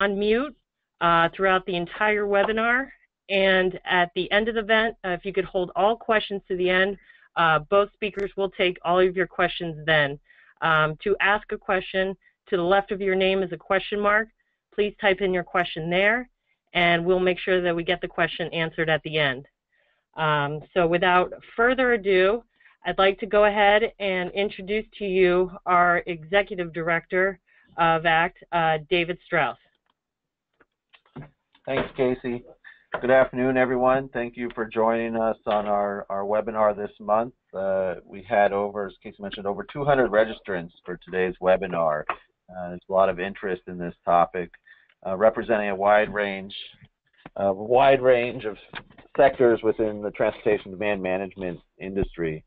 on mute uh, throughout the entire webinar. And at the end of the event, uh, if you could hold all questions to the end, uh, both speakers will take all of your questions then. Um, to ask a question, to the left of your name is a question mark. Please type in your question there, and we'll make sure that we get the question answered at the end. Um, so without further ado, I'd like to go ahead and introduce to you our Executive Director of ACT, uh, David Strauss. Thanks, Casey. Good afternoon, everyone. Thank you for joining us on our, our webinar this month. Uh, we had over, as Casey mentioned, over 200 registrants for today's webinar. Uh, there's a lot of interest in this topic, uh, representing a wide range, a wide range of sectors within the transportation demand management industry.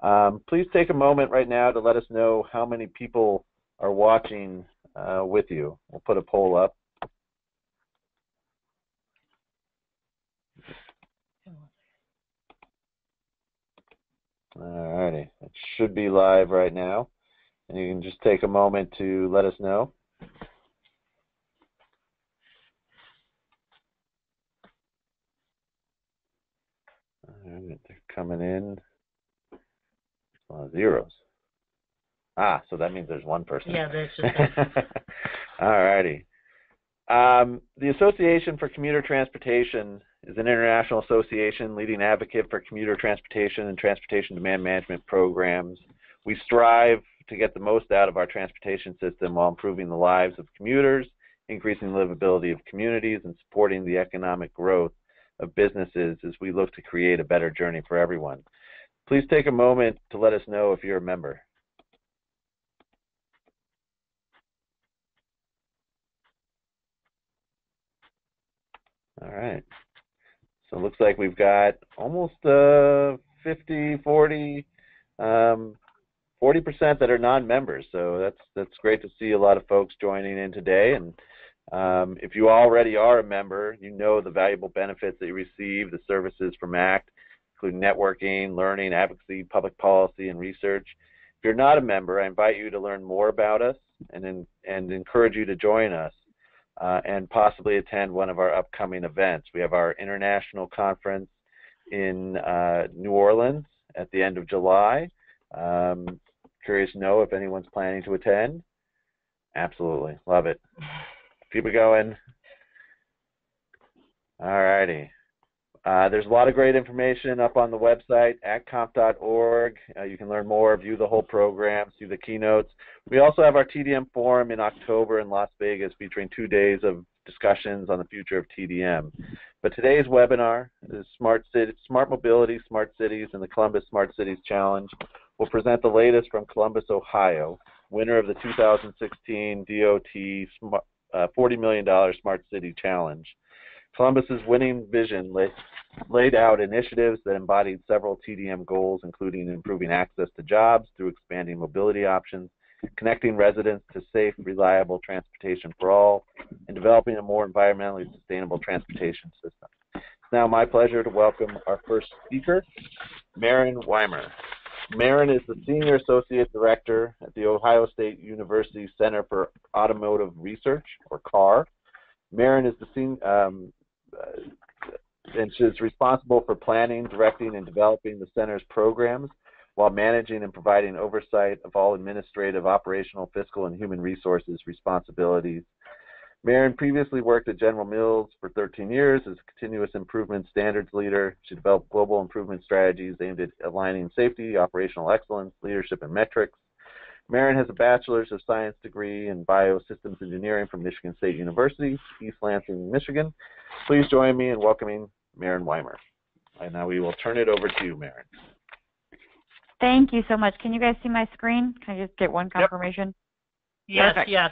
Um, please take a moment right now to let us know how many people are watching uh, with you. We'll put a poll up. Alrighty, it should be live right now. And you can just take a moment to let us know. Alright, they're coming in. Uh, zeros. Ah, so that means there's one person. Yeah, there's just Alrighty. Um, the Association for Commuter Transportation is an international association leading advocate for commuter transportation and transportation demand management programs. We strive to get the most out of our transportation system while improving the lives of commuters, increasing the livability of communities, and supporting the economic growth of businesses as we look to create a better journey for everyone. Please take a moment to let us know if you're a member. All right. So it looks like we've got almost uh, 50, 40, um, 40% that are non-members. So that's that's great to see a lot of folks joining in today. And um, if you already are a member, you know the valuable benefits that you receive, the services from ACT, including networking, learning, advocacy, public policy, and research. If you're not a member, I invite you to learn more about us and, in, and encourage you to join us uh, and possibly attend one of our upcoming events. We have our international conference in uh, New Orleans at the end of July. Um, curious to know if anyone's planning to attend. Absolutely, love it. Keep it going. All righty. Uh, there's a lot of great information up on the website, actconf.org. Uh, you can learn more, view the whole program, see the keynotes. We also have our TDM forum in October in Las Vegas featuring two days of discussions on the future of TDM. But today's webinar is Smart, City, Smart Mobility, Smart Cities, and the Columbus Smart Cities Challenge. We'll present the latest from Columbus, Ohio, winner of the 2016 DOT Smart, uh, $40 million Smart City Challenge. Columbus's winning vision laid, out initiatives that embodied several TDM goals, including improving access to jobs through expanding mobility options, connecting residents to safe, reliable transportation for all, and developing a more environmentally sustainable transportation system. It's now my pleasure to welcome our first speaker, Maren Weimer. Maren is the Senior Associate Director at the Ohio State University Center for Automotive Research, or CAR. Maren is the senior, um, uh, and she's responsible for planning, directing, and developing the center's programs while managing and providing oversight of all administrative, operational, fiscal, and human resources responsibilities. Maren previously worked at General Mills for 13 years as a continuous improvement standards leader. She developed global improvement strategies aimed at aligning safety, operational excellence, leadership, and metrics. Maren has a Bachelor's of Science degree in Biosystems Engineering from Michigan State University, East Lansing, Michigan. Please join me in welcoming Maren Weimer. And now we will turn it over to you, Maren. Thank you so much. Can you guys see my screen? Can I just get one confirmation? Yes, Perfect. yes.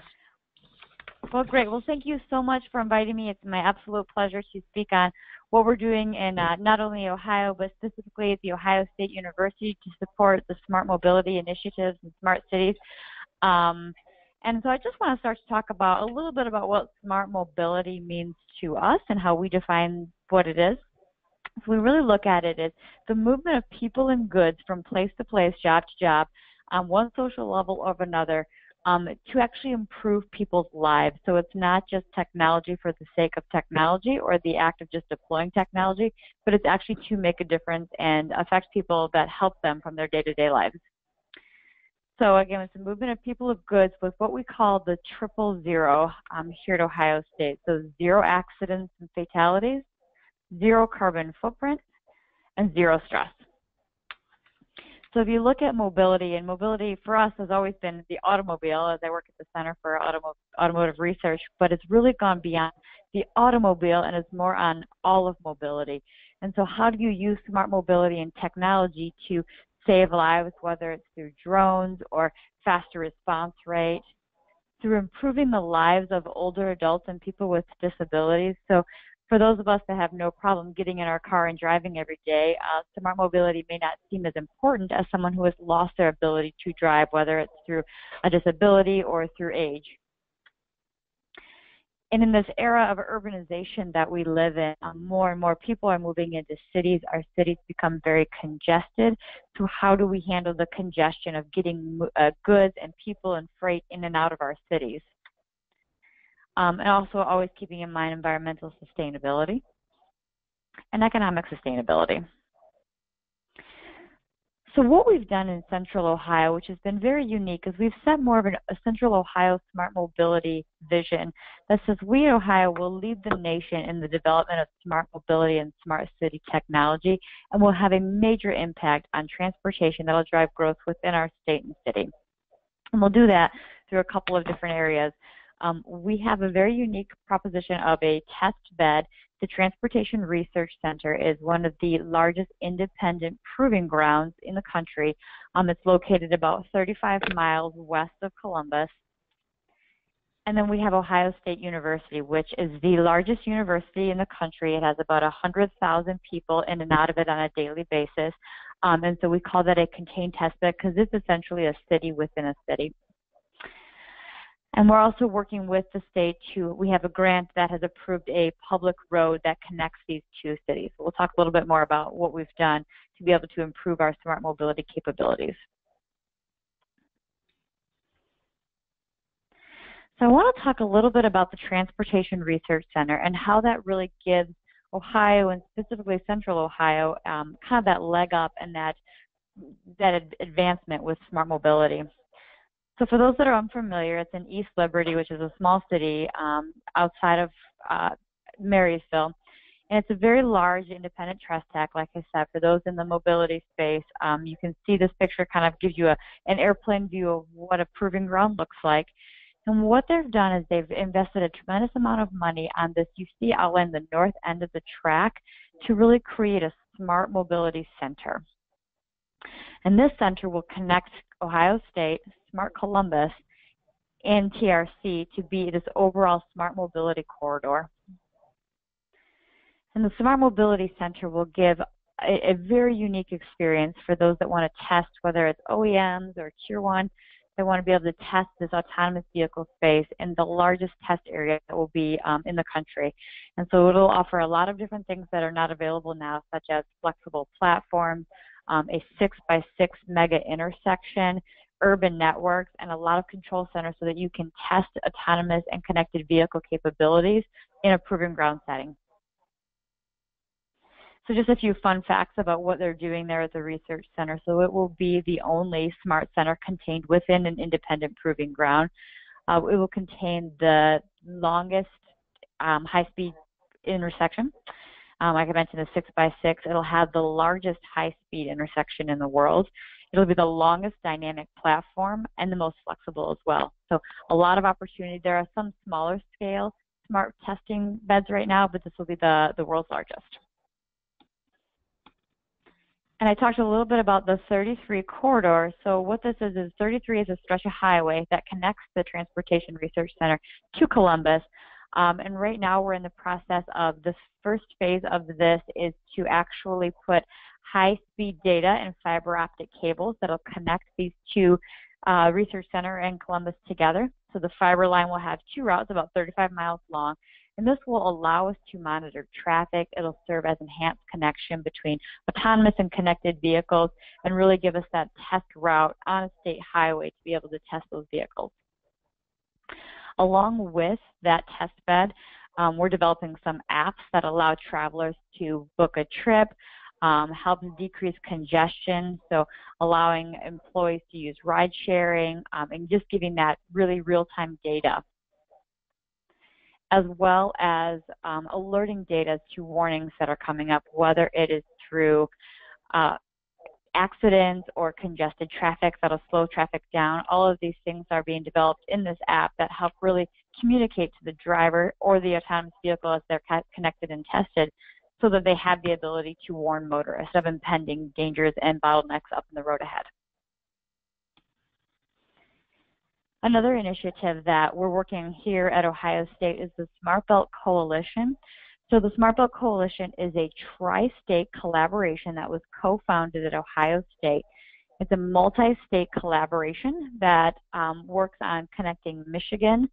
Well, great. Well, thank you so much for inviting me. It's my absolute pleasure to speak on what we're doing in uh, not only Ohio, but specifically at the Ohio State University to support the smart mobility initiatives and smart cities. Um, and so I just want to start to talk about a little bit about what smart mobility means to us and how we define what it is. If we really look at it as the movement of people and goods from place to place, job to job, on one social level or another, um, to actually improve people's lives. So it's not just technology for the sake of technology or the act of just deploying technology, but it's actually to make a difference and affect people that help them from their day-to-day lives. So again, it's a movement of people of goods with what we call the triple zero um, here at Ohio State. So zero accidents and fatalities, zero carbon footprint, and zero stress. So if you look at mobility, and mobility for us has always been the automobile, as I work at the Center for Automo Automotive Research, but it's really gone beyond the automobile and it's more on all of mobility. And so how do you use smart mobility and technology to save lives, whether it's through drones or faster response rate, through improving the lives of older adults and people with disabilities. So for those of us that have no problem getting in our car and driving every day, uh, smart mobility may not seem as important as someone who has lost their ability to drive, whether it's through a disability or through age. And in this era of urbanization that we live in, um, more and more people are moving into cities. Our cities become very congested. So, how do we handle the congestion of getting uh, goods and people and freight in and out of our cities? Um, and also always keeping in mind environmental sustainability and economic sustainability. So what we've done in Central Ohio, which has been very unique, is we've set more of an, a Central Ohio smart mobility vision that says we in Ohio will lead the nation in the development of smart mobility and smart city technology, and will have a major impact on transportation that will drive growth within our state and city. And we'll do that through a couple of different areas. Um, we have a very unique proposition of a test bed. The Transportation Research Center is one of the largest independent proving grounds in the country. Um, it's located about 35 miles west of Columbus. And then we have Ohio State University, which is the largest university in the country. It has about 100,000 people in and out of it on a daily basis. Um, and so we call that a contained test bed because it's essentially a city within a city. And we're also working with the state to, we have a grant that has approved a public road that connects these two cities. We'll talk a little bit more about what we've done to be able to improve our smart mobility capabilities. So I want to talk a little bit about the Transportation Research Center and how that really gives Ohio and specifically Central Ohio um, kind of that leg up and that that advancement with smart mobility. So for those that are unfamiliar, it's in East Liberty, which is a small city um, outside of uh, Marysville. And it's a very large independent trust tech, like I said, for those in the mobility space. Um, you can see this picture kind of gives you a, an airplane view of what a proving ground looks like. And what they've done is they've invested a tremendous amount of money on this. You see outlined the north end of the track to really create a smart mobility center. And this center will connect Ohio State, Smart Columbus, and TRC to be this overall smart mobility corridor. And the Smart Mobility Center will give a, a very unique experience for those that want to test, whether it's OEMs or Tier 1, they want to be able to test this autonomous vehicle space in the largest test area that will be um, in the country. And so it'll offer a lot of different things that are not available now, such as flexible platforms, um, a six by six mega intersection, urban networks, and a lot of control centers so that you can test autonomous and connected vehicle capabilities in a proving ground setting. So just a few fun facts about what they're doing there at the research center. So it will be the only smart center contained within an independent proving ground. Uh, it will contain the longest um, high-speed intersection um, like I mentioned, the 6 by 6 It'll have the largest high-speed intersection in the world. It'll be the longest dynamic platform and the most flexible as well. So a lot of opportunity. There are some smaller scale smart testing beds right now, but this will be the, the world's largest. And I talked a little bit about the 33 corridor. So what this is is 33 is a stretch of highway that connects the Transportation Research Center to Columbus. Um, and right now we're in the process of this first phase of this is to actually put high-speed data and fiber optic cables that'll connect these two uh, research center and Columbus together. So the fiber line will have two routes about 35 miles long, and this will allow us to monitor traffic. It'll serve as enhanced connection between autonomous and connected vehicles and really give us that test route on a state highway to be able to test those vehicles. Along with that test bed, um, we're developing some apps that allow travelers to book a trip, um, help decrease congestion, so allowing employees to use ride sharing um, and just giving that really real-time data. As well as um, alerting data to warnings that are coming up, whether it is through uh, accidents or congested traffic that'll slow traffic down. All of these things are being developed in this app that help really communicate to the driver or the autonomous vehicle as they're connected and tested so that they have the ability to warn motorists of impending dangers and bottlenecks up in the road ahead. Another initiative that we're working here at Ohio State is the Smart Belt Coalition. So the Smart Belt Coalition is a tri-state collaboration that was co-founded at Ohio State. It's a multi-state collaboration that um, works on connecting Michigan,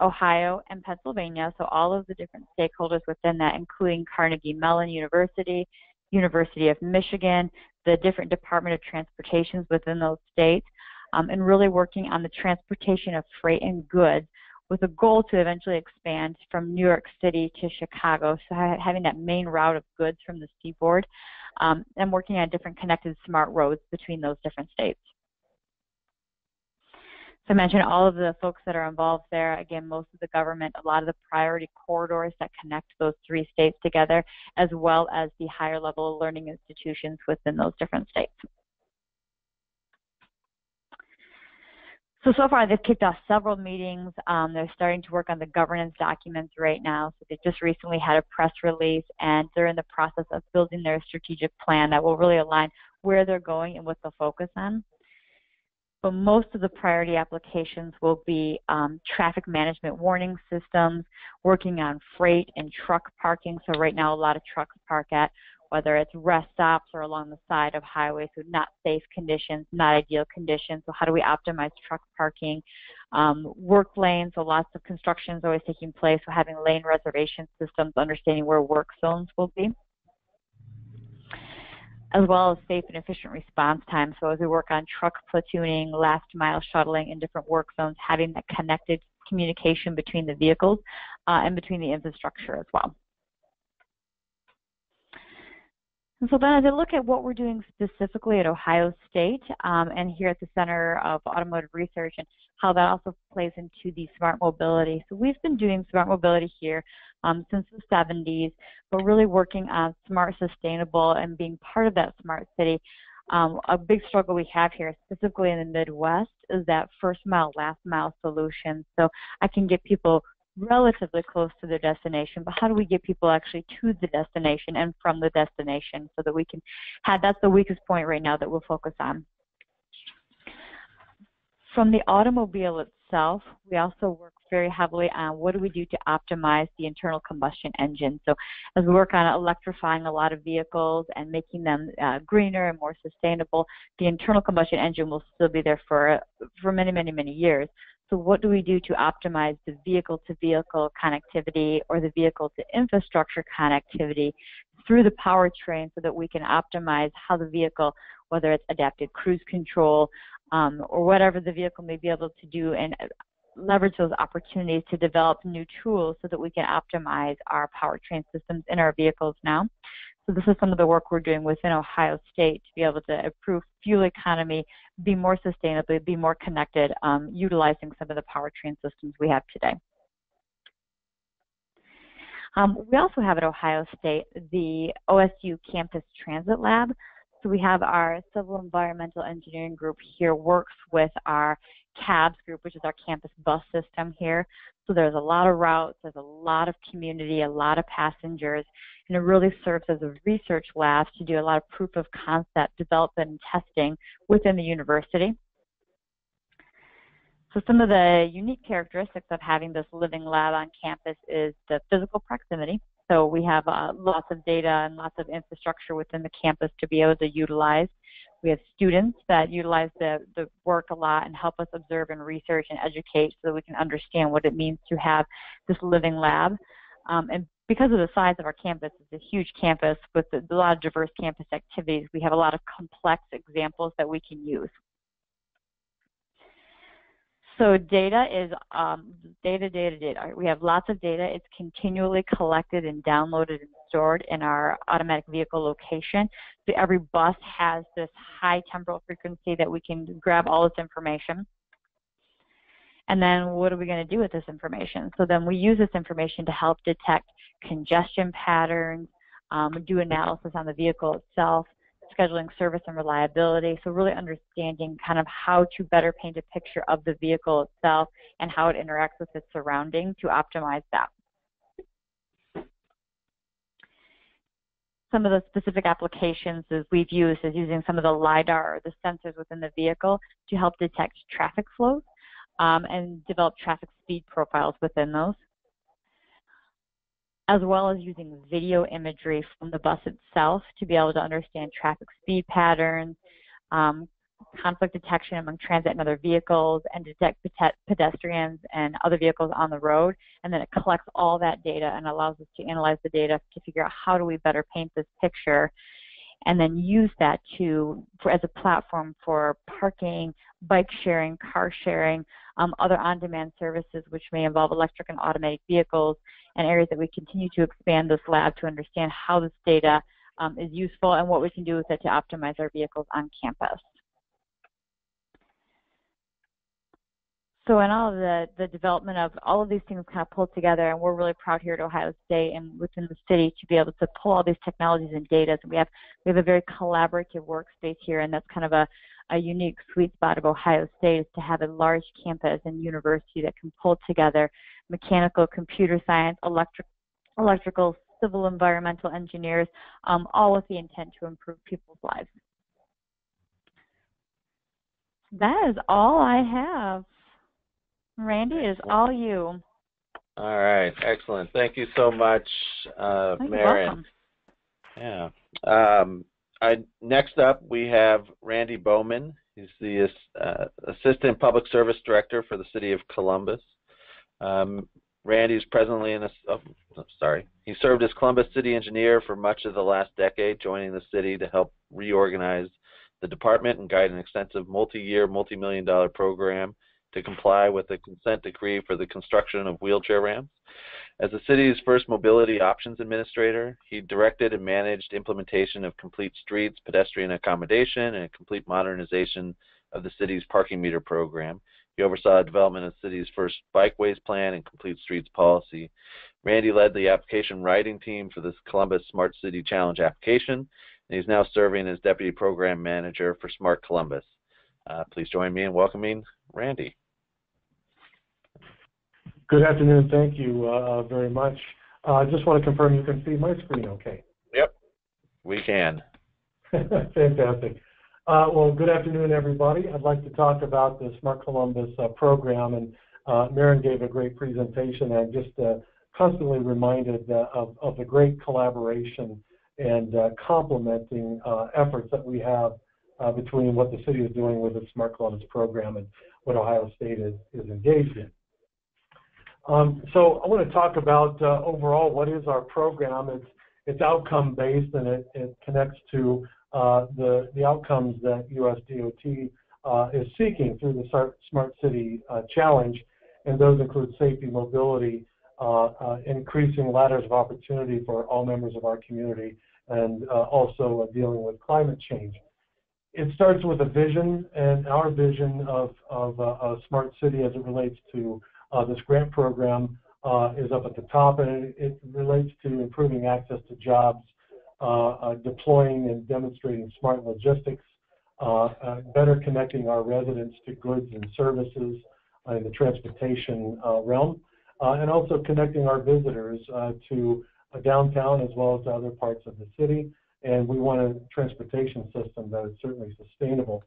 Ohio, and Pennsylvania. So all of the different stakeholders within that, including Carnegie Mellon University, University of Michigan, the different Department of Transportations within those states, um, and really working on the transportation of freight and goods with a goal to eventually expand from New York City to Chicago, so having that main route of goods from the seaboard, um, and working on different connected smart roads between those different states. So I mentioned all of the folks that are involved there. Again, most of the government, a lot of the priority corridors that connect those three states together, as well as the higher level learning institutions within those different states. So, so far they've kicked off several meetings. Um, they're starting to work on the governance documents right now. So they just recently had a press release and they're in the process of building their strategic plan that will really align where they're going and what they'll focus on. But most of the priority applications will be um, traffic management warning systems, working on freight and truck parking. So right now a lot of trucks park at whether it's rest stops or along the side of highways, so not safe conditions, not ideal conditions. So how do we optimize truck parking? Um, work lanes, so lots of construction is always taking place, so having lane reservation systems, understanding where work zones will be as well as safe and efficient response time. So as we work on truck platooning, last mile shuttling in different work zones, having that connected communication between the vehicles uh, and between the infrastructure as well. And so then as I look at what we're doing specifically at Ohio State um, and here at the Center of Automotive Research and how that also plays into the smart mobility. So we've been doing smart mobility here um, since the 70s, but really working on smart, sustainable, and being part of that smart city. Um, a big struggle we have here, specifically in the Midwest, is that first mile, last mile solution. So I can get people relatively close to their destination, but how do we get people actually to the destination and from the destination so that we can have that's the weakest point right now that we'll focus on. From the automobile itself, we also work very heavily on what do we do to optimize the internal combustion engine. So as we work on electrifying a lot of vehicles and making them uh, greener and more sustainable, the internal combustion engine will still be there for, for many, many, many years. So what do we do to optimize the vehicle-to-vehicle connectivity or the vehicle-to-infrastructure connectivity through the powertrain so that we can optimize how the vehicle, whether it's adaptive cruise control um, or whatever the vehicle may be able to do and uh, leverage those opportunities to develop new tools so that we can optimize our powertrain systems in our vehicles now. So this is some of the work we're doing within Ohio State to be able to improve fuel economy, be more sustainable, be more connected, um, utilizing some of the powertrain systems we have today. Um, we also have at Ohio State the OSU Campus Transit Lab. So we have our civil environmental engineering group here works with our CABS group, which is our campus bus system here. So there's a lot of routes, there's a lot of community, a lot of passengers, and it really serves as a research lab to do a lot of proof of concept development and testing within the university. So some of the unique characteristics of having this living lab on campus is the physical proximity. So we have uh, lots of data and lots of infrastructure within the campus to be able to utilize. We have students that utilize the, the work a lot and help us observe and research and educate so that we can understand what it means to have this living lab. Um, and because of the size of our campus, it's a huge campus with a lot of diverse campus activities. We have a lot of complex examples that we can use. So data is um, data, data, data. We have lots of data. It's continually collected and downloaded and stored in our automatic vehicle location. So every bus has this high temporal frequency that we can grab all this information. And then what are we going to do with this information? So then we use this information to help detect congestion patterns, um, do analysis on the vehicle itself, scheduling service and reliability. So really understanding kind of how to better paint a picture of the vehicle itself and how it interacts with its surrounding to optimize that. Some of the specific applications that we've used is using some of the LiDAR or the sensors within the vehicle to help detect traffic flows um, and develop traffic speed profiles within those as well as using video imagery from the bus itself to be able to understand traffic speed patterns, um, conflict detection among transit and other vehicles, and detect pedestrians and other vehicles on the road. And then it collects all that data and allows us to analyze the data to figure out how do we better paint this picture and then use that to for, as a platform for parking, bike sharing, car sharing, um, other on-demand services which may involve electric and automatic vehicles, and areas that we continue to expand this lab to understand how this data um, is useful and what we can do with it to optimize our vehicles on campus. So in all of the, the development of all of these things kind of pulled together, and we're really proud here at Ohio State and within the city to be able to pull all these technologies and data. So we have we have a very collaborative workspace here, and that's kind of a, a unique sweet spot of Ohio State is to have a large campus and university that can pull together mechanical, computer science, electric, electrical, civil, environmental engineers, um, all with the intent to improve people's lives. That is all I have. Randy, it is all you. All right, excellent. Thank you so much, uh, Marion. Yeah. Um, I, next up, we have Randy Bowman. He's the uh, Assistant Public Service Director for the City of Columbus. Um, Randy is presently in a, oh, sorry, he served as Columbus City Engineer for much of the last decade, joining the city to help reorganize the department and guide an extensive multi-year, multi-million dollar program to comply with the consent decree for the construction of wheelchair ramps. As the city's first mobility options administrator, he directed and managed implementation of complete streets, pedestrian accommodation, and complete modernization of the city's parking meter program. He oversaw the development of the city's first bikeways plan and complete streets policy. Randy led the application writing team for the Columbus Smart City Challenge application, and he's now serving as Deputy Program Manager for Smart Columbus. Uh, please join me in welcoming Randy. Good afternoon. Thank you uh, very much. Uh, I just want to confirm you can see my screen okay. Yep, we can. Fantastic. Uh, well, good afternoon, everybody. I'd like to talk about the Smart Columbus uh, program, and uh, Maren gave a great presentation. I'm just uh, constantly reminded of, of, the great collaboration and complementing efforts that we have between what the city is doing with the Smart Columbus program and what Ohio State is, is engaged in. Um, so I want to talk about uh, overall what is our program. It's it's outcome based and it, it connects to uh, the the outcomes that USDOT uh, is seeking through the Smart City uh, Challenge, and those include safety, mobility, uh, uh, increasing ladders of opportunity for all members of our community, and also dealing with climate change. It starts with a vision, and our vision of, of a smart city as it relates to uh, this grant program uh, is up at the top, and it, it relates to improving access to jobs, uh, Uh, uh, deploying and demonstrating smart logistics, uh, better connecting our residents to goods and services in the transportation realm, and also connecting our visitors to downtown as well as other parts of the city. And we want a transportation system that is certainly sustainable.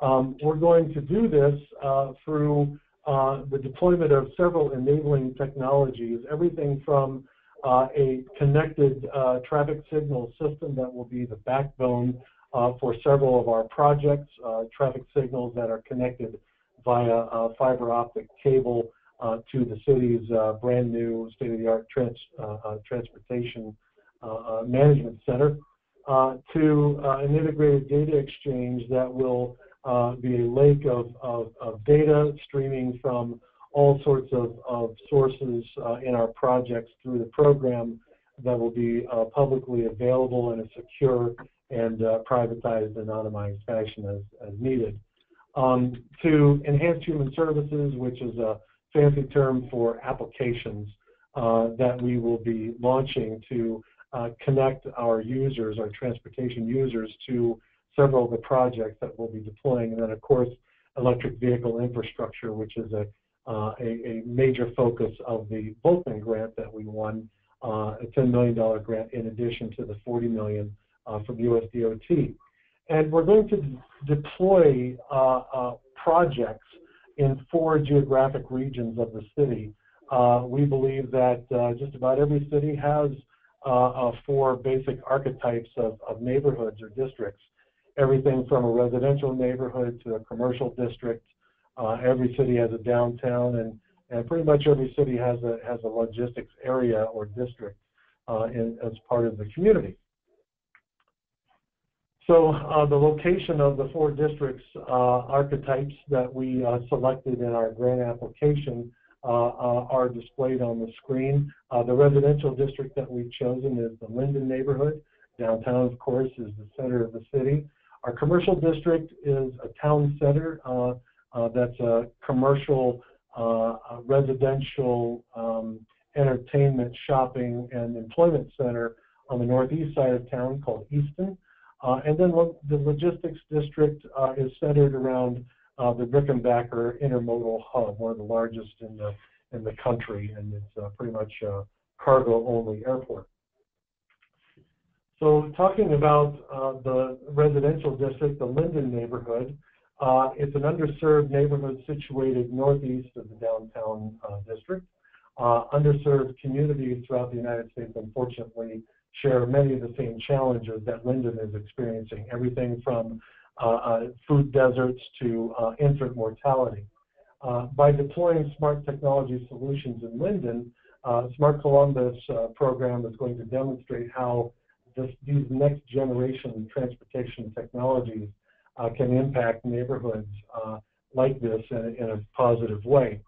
Um, we're going to do this uh, through uh, the deployment of several enabling technologies, everything from uh, a connected uh, traffic signal system that will be the backbone uh, for several of our projects, uh, traffic signals that are connected via fiber optic cable to the city's brand new state-of-the-art trans transportation management center, to an integrated data exchange that will uh, be a lake of, of, of, data streaming from all sorts of, of sources uh, in our projects through the program that will be uh, publicly available in a secure and uh, privatized, anonymized fashion as, as needed. Um, to enhance human services, which is a fancy term for applications uh, that we will be launching to uh, connect our users, our transportation users, to several of the projects that we'll be deploying. And then, of course, electric vehicle infrastructure, which is a, uh, a, a, major focus of the Vulcan grant that we won, uh, a $10 million grant in addition to the 40 million uh, from USDOT. And we're going to deploy uh, uh, projects in four geographic regions of the city. Uh, we believe that just about every city has four basic archetypes of, of neighborhoods or districts everything from a residential neighborhood to a commercial district. Uh, every city has a downtown, and, and pretty much every city has a has a logistics area or district uh, in, as part of the community. So uh, the location of the four districts uh, archetypes that we uh, selected in our grant application uh, are displayed on the screen. the residential district that we've chosen is the Linden neighborhood. Downtown, of course, is the center of the city. Our commercial district is a town center that's a commercial, uh, residential, um, entertainment, shopping, and employment center on the northeast side of town called Easton. Uh, and then the logistics district uh, is centered around uh, the Rickenbacker Intermodal Hub, one of the largest in the in the country, and it's pretty much a cargo-only airport. So talking about uh, the residential district, the Linden neighborhood, uh, it's an underserved neighborhood situated northeast of the downtown uh, district. Uh, underserved communities throughout the United States, unfortunately, share many of the same challenges that Linden is experiencing, everything from uh, uh, food deserts to infant mortality. by deploying smart technology solutions in Linden, Smart Columbus program is going to demonstrate how this, these next generation transportation technologies uh, can impact neighborhoods uh, like this in, in, a positive way.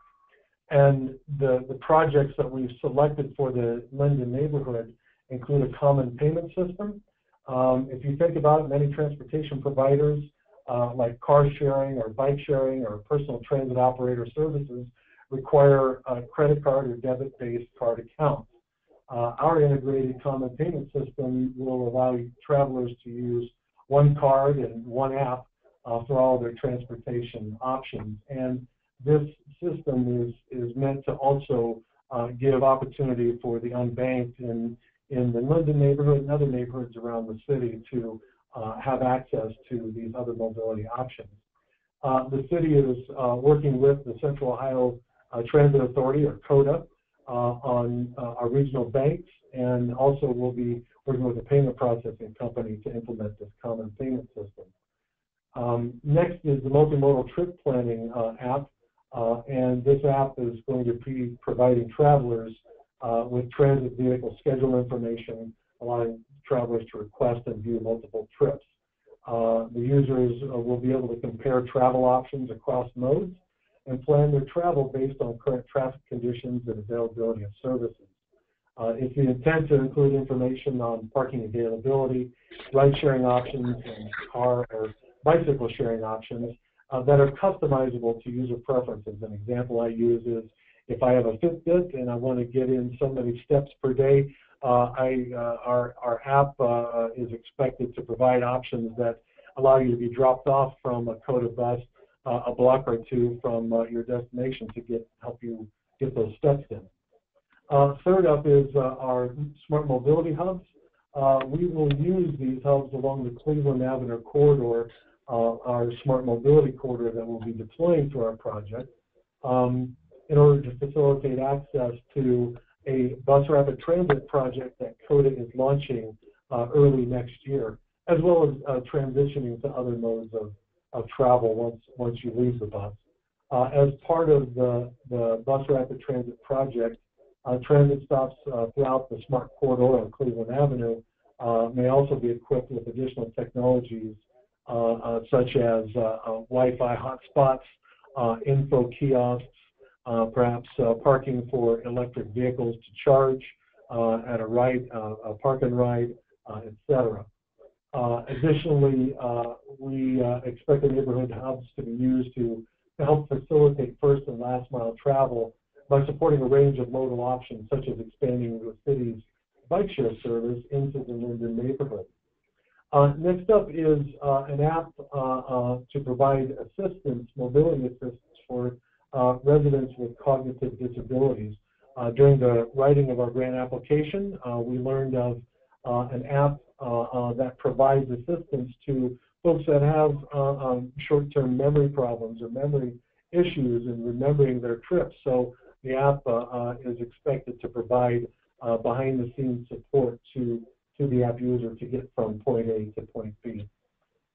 And the, the projects that we've selected for the Linden neighborhood include a common payment system. Um, if you think about it, many transportation providers uh, like car sharing or bike sharing or personal transit operator services require a credit card or debit-based card accounts. Uh, our integrated common payment system will allow travelers to use one card and one app uh, for all their transportation options. And this system is, is meant to also uh, give opportunity for the unbanked in, in the Linden neighborhood and other neighborhoods around the city to uh, have access to these other mobility options. Uh, the city is uh, working with the Central Ohio Transit Authority, or COTA, uh, on uh, our regional banks, and also we'll be working with a payment processing company to implement this common payment system. Um, next is the multimodal trip planning uh, app, uh, and this app is going to be providing travelers uh, with transit vehicle schedule information, allowing travelers to request and view multiple trips. Uh, the users will be able to compare travel options across modes and plan their travel based on current traffic conditions and availability of services. Uh, it's the intent to include information on parking availability, ride-sharing options, and car or bicycle sharing options uh, that are customizable to user preferences. An example I use is if I have a Fitbit and I want to get in so many steps per day, uh, I, uh, our, our app uh, is expected to provide options that allow you to be dropped off from a COTA bus uh, a block or two from uh, your destination to get help you get those steps in. Uh, third up is uh, our smart mobility hubs. Uh, we will use these hubs along the Cleveland Avenue corridor, uh, our smart mobility corridor that we'll be deploying to our project, um, in order to facilitate access to a bus rapid transit project that COTA is launching early next year, as well as transitioning to other modes of of travel once once you leave the bus. Uh, as part of the, the Bus Rapid Transit project, uh, transit stops uh, throughout the smart corridor on Cleveland Avenue uh, may also be equipped with additional technologies uh, uh, such as Wi-Fi hotspots, info kiosks, perhaps parking for electric vehicles to charge at a ride, a park and ride, etc. Uh, additionally, uh, we uh, expect the neighborhood hubs to be used to, to help facilitate first and last mile travel by supporting a range of modal options, such as expanding the city's bike share service into the Linden neighborhood. Uh, next up is uh, an app uh, to provide assistance, mobility assistance for residents with cognitive disabilities. During the writing of our grant application, we learned of an app that provides assistance to folks that have um, short-term memory problems or memory issues in remembering their trips. So the app uh, uh, is expected to provide uh, behind-the-scenes support to, to the app user to get from point A to point B.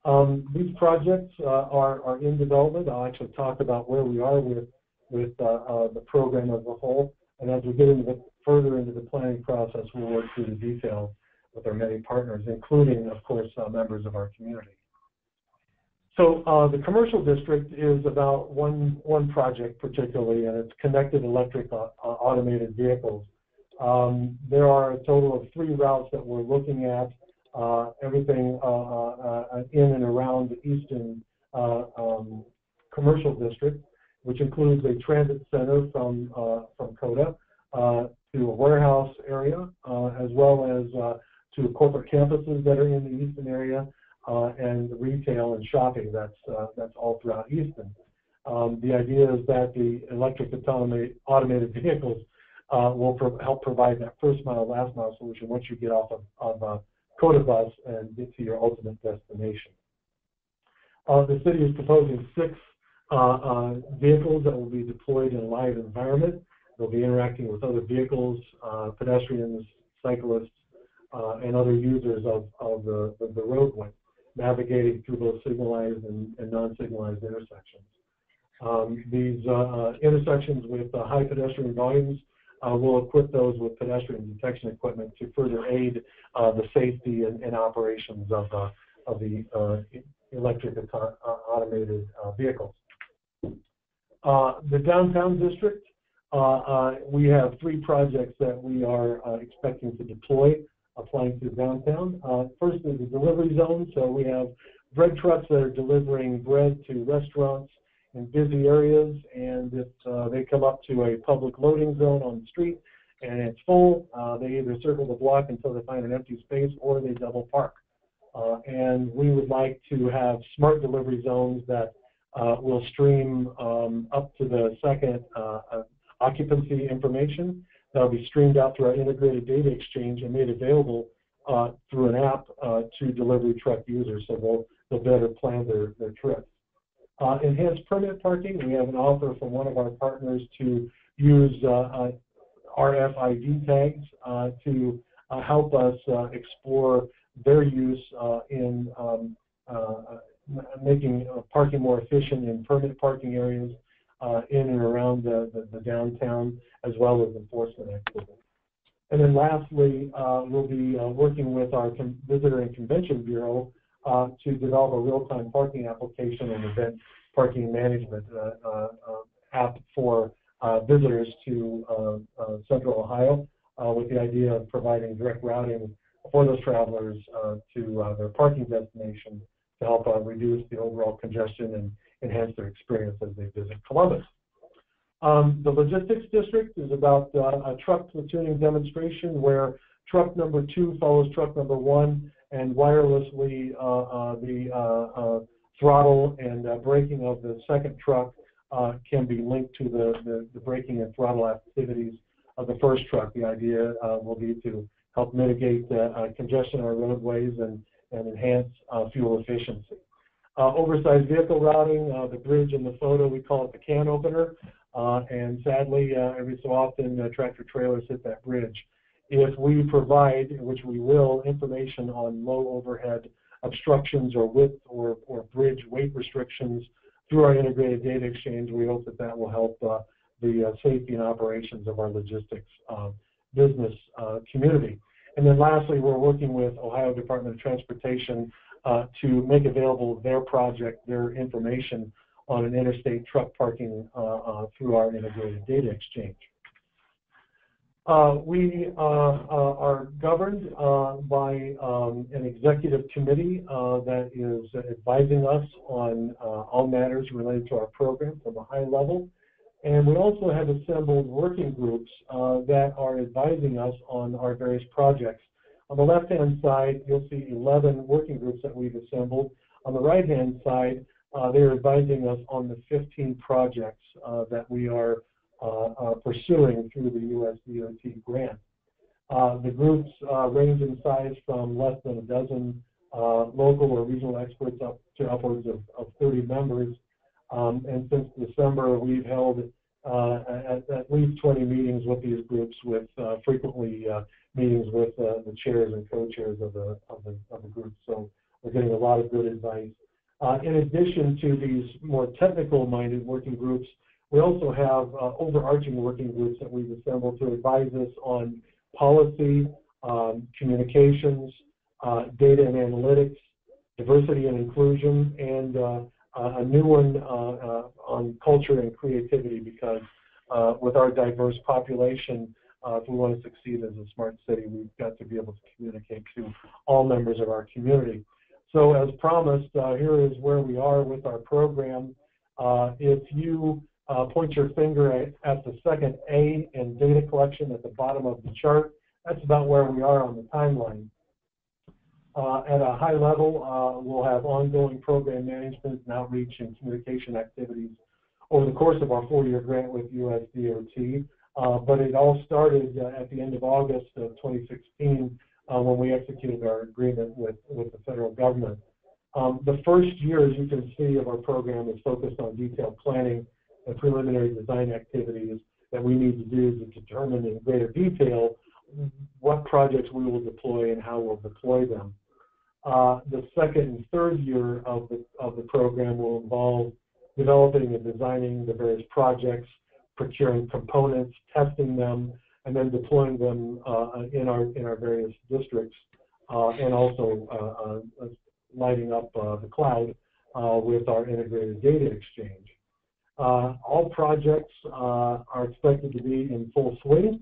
Um, these projects are, are in development. I'll actually talk about where we are with, with the program as a whole. And as we get into the, further into the planning process, we'll work through the details with our many partners, including, of course, uh, members of our community. So uh, the commercial district is about one, one project particularly, and it's connected electric uh, uh, automated vehicles. Um, there are a total of three routes that we're looking at, uh, everything in and around the Easton um, commercial district, which includes a transit center from, from COTA to a warehouse area, as well as to corporate campuses that are in the Easton area, uh, and retail and shopping that's, uh, that's all throughout Easton. Um, the idea is that the electric automated vehicles uh, will pro help provide that first mile, last mile solution once you get off of, of uh, COTA bus and get to your ultimate destination. Uh, the city is proposing six uh, vehicles that will be deployed in a live environment. They'll be interacting with other vehicles, pedestrians, cyclists, and other users of, of the, the, roadway navigating through both signalized and, and non-signalized intersections. Um, these uh, uh, intersections with uh, high pedestrian volumes uh, will equip those with pedestrian detection equipment to further aid uh, the safety and, and, operations of, uh, of the electric automated vehicles. the downtown district, we have three projects that we are expecting to deploy applying to downtown. Uh, first is the delivery zone. So we have bread trucks that are delivering bread to restaurants in busy areas. And if uh, they come up to a public loading zone on the street and it's full, uh, they either circle the block until they find an empty space or they double park. Uh, and we would like to have smart delivery zones that uh, will stream um, up to the second uh, occupancy information that'll be streamed out through our integrated data exchange and made available uh, through an app uh, to delivery truck users so they'll, they'll better plan their, their trips. Uh, enhanced permit parking, we have an offer from one of our partners to use uh, uh, RFID tags uh, to help us explore their use in um, making parking more efficient in permit parking areas in and around the, the, the, downtown, as well as enforcement activity. And then lastly, uh, we'll be uh, working with our Visitor and Convention Bureau uh, to develop a real-time parking application and event parking management uh, uh, app for visitors to Central Ohio with the idea of providing direct routing for those travelers to their parking destination to help reduce the overall congestion and enhance their experience as they visit Columbus. Um, the logistics district is about uh, a truck platooning demonstration where truck number two follows truck number one and wirelessly uh, uh, the uh, uh, throttle and braking of the second truck can be linked to the, the, the, braking and throttle activities of the first truck. The idea will be to help mitigate congestion on roadways and, and enhance fuel efficiency. Uh, oversized vehicle routing, uh, the bridge in the photo, we call it the can opener. Uh, and sadly, uh, every so often, uh, tractor trailers hit that bridge. If we provide, which we will, information on low overhead obstructions or width or, or bridge weight restrictions through our integrated data exchange, we hope that that will help uh, the safety and operations of our logistics business community. And then lastly, we're working with Ohio Department of Transportation uh, to make available their project, their information on an interstate truck parking uh, uh, through our integrated data exchange. Uh, we uh, uh, are governed by um, an executive committee that is advising us on all matters related to our program from a high level. And we also have assembled working groups that are advising us on our various projects. On the left-hand side, you'll see 11 working groups that we've assembled. On the right-hand side, uh, they're advising us on the 15 projects uh, that we are uh, uh pursuing through the USDOT grant. Uh, the groups uh, range in size from less than a dozen local or regional experts up to upwards of, of 30 members. Um, and since December, we've held at, at, least 20 meetings with these groups, with frequently meetings with the chairs and co-chairs of the, of the of the groups. So we're getting a lot of good advice. Uh, in addition to these more technical-minded working groups, we also have uh, overarching working groups that we've assembled to advise us on policy, um, communications, uh, data and analytics, diversity and inclusion, and uh, a new one uh, uh, on culture and creativity because with our diverse population, if we want to succeed as a smart city, we've got to be able to communicate to all members of our community. So as promised, uh, here is where we are with our program. Uh, if you uh, point your finger at, at, the second A in data collection at the bottom of the chart, that's about where we are on the timeline. Uh, at a high level, uh, we'll have ongoing program management and outreach and communication activities over the course of our four-year grant with USDOT. Uh, but it all started at the end of August of 2016 uh, when we executed our agreement with, with the federal government. Um, the first year, as you can see, of our program is focused on detailed planning and preliminary design activities that we need to do to determine in greater detail what projects we will deploy and how we'll deploy them. Uh, the second and third year of the, of the program will involve developing and designing the various projects, procuring components, testing them, and then deploying them uh, in our in our various districts, uh, and also uh, lighting up the cloud with our integrated data exchange. all projects are expected to be in full swing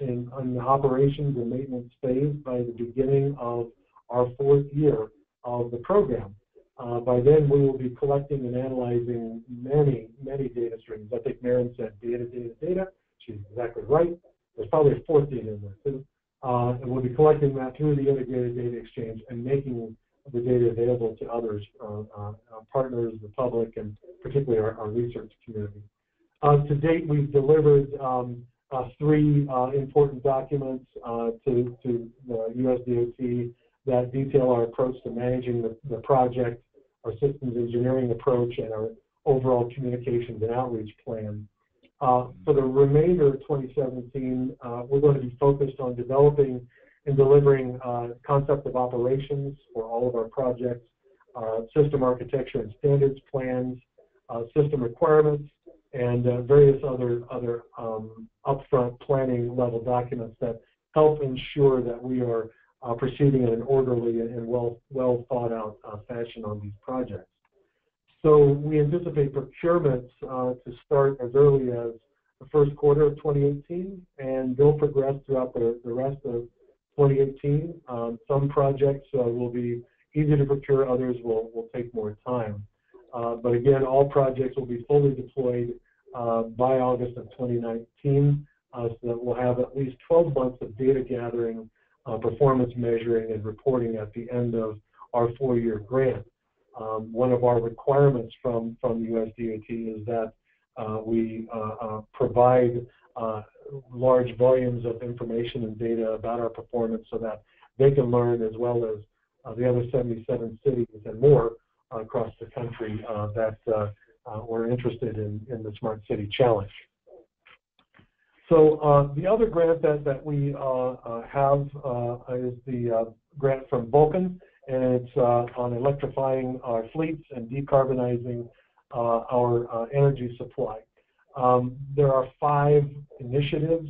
in, in the operations and maintenance phase by the beginning of our fourth year of the program. Uh, by then, we will be collecting and analyzing many, many data streams. I think Maren said data, data, data. Exactly right. There's probably a fourth data in there too. Uh, and we'll be collecting that through the integrated data exchange and making the data available to others, uh, uh, partners, the public, and particularly our, our research community. Uh, to date, we've delivered um, uh, three uh, important documents to, to the USDOT that detail our approach to managing the, the project, our systems engineering approach, and our overall communications and outreach plan. Uh, for the remainder of 2017, uh, we're going to be focused on developing and delivering uh, concept of operations for all of our projects, system architecture and standards plans, system requirements, and various other other um, upfront planning level documents that help ensure that we are proceeding in an orderly and well well thought out fashion on these projects. So we anticipate procurements uh, to start as early as the first quarter of 2018, and they'll progress throughout the, the rest of 2018. Um, some projects uh, will be easy to procure, others will, will take more time. Uh, but again, all projects will be fully deployed uh, by August of 2019, uh, so that we'll have at least 12 months of data gathering, uh, performance measuring, and reporting at the end of our four-year grant. Um, one of our requirements from, from USDOT is that uh, we uh, uh, provide uh, large volumes of information and data about our performance so that they can learn as well as uh, the other 77 cities and more across the country uh, that were interested in, in the Smart City Challenge. So the other grant that, that we have is the grant from Vulcan and it's uh, on electrifying our fleets and decarbonizing uh, our uh, energy supply. Um, there are five initiatives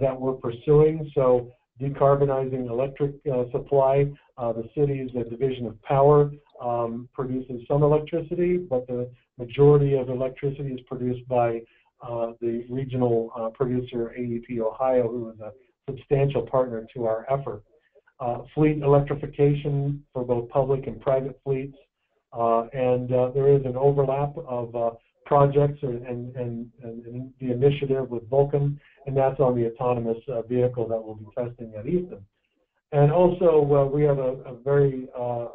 that we're pursuing. So decarbonizing electric supply. The city's division of power um, produces some electricity, but the majority of electricity is produced by uh, the regional uh, producer AEP Ohio, who is a substantial partner to our effort. Uh, fleet electrification for both public and private fleets, and there is an overlap of projects and, and, and, the initiative with Vulcan, and that's on the autonomous uh, vehicle that we'll be testing at Easton. And also, uh, we have a, a very uh,